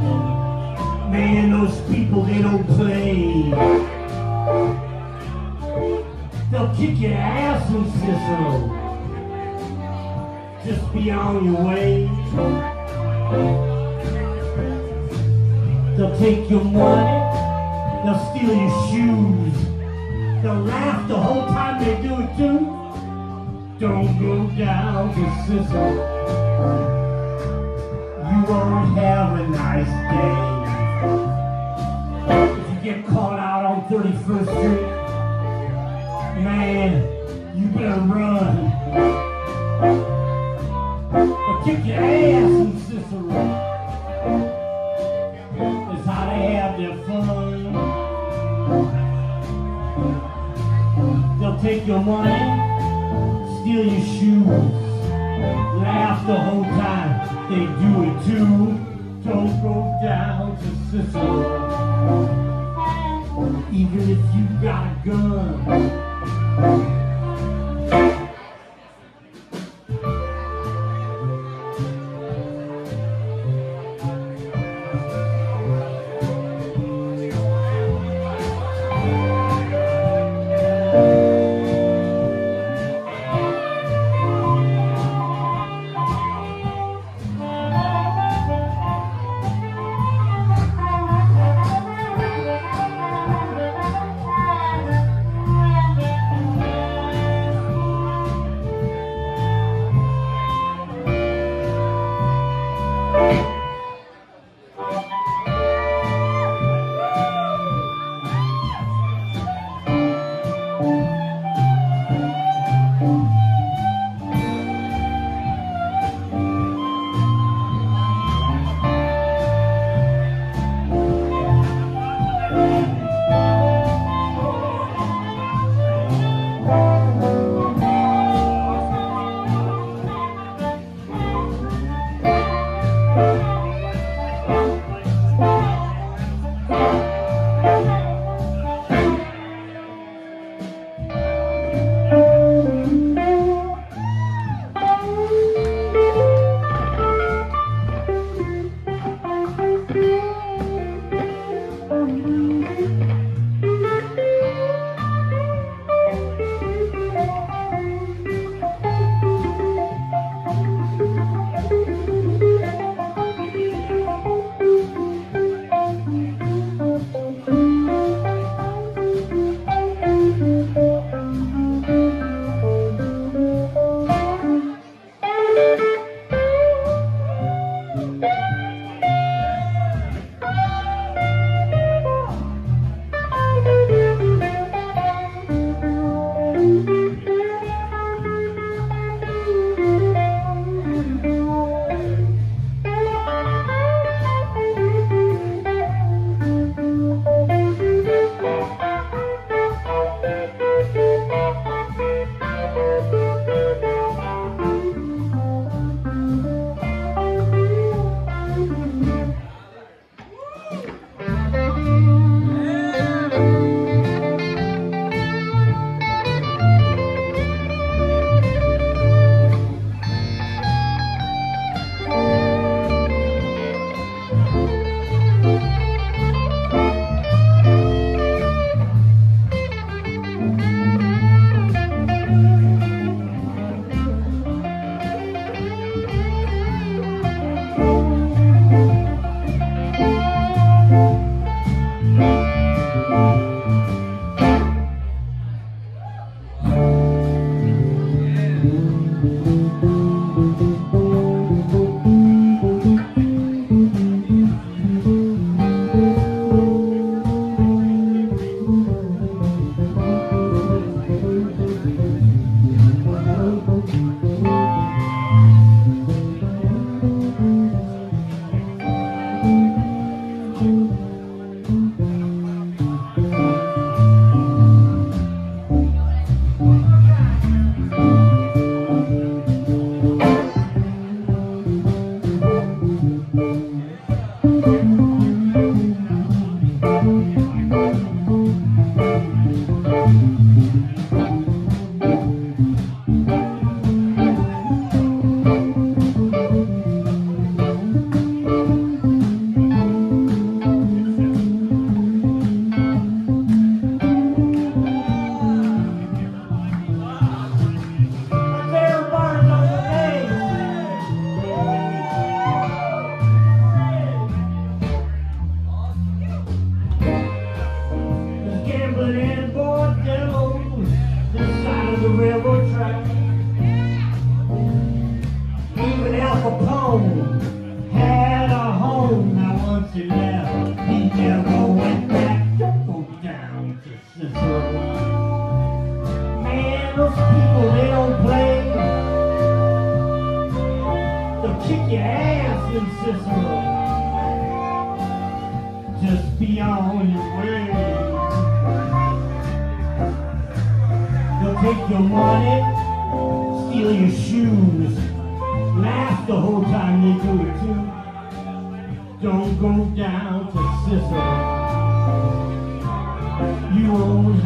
Man, those people, they don't play. They'll kick your ass in Cicero. Just be on your way. They'll take your money. They'll steal your shoes. They'll laugh the whole time they do it too. Don't go down to Cicero. On 31st man, you better run. But kick your ass in Cicero. It's how they have their fun. They'll take your money, steal your shoes, laugh the whole time. They do it too. Don't go down to Cicero. Even if you got a gun. Just be on your way. They'll take your money, steal your shoes, laugh the whole time they do it too. Don't go down to Cicero. You only.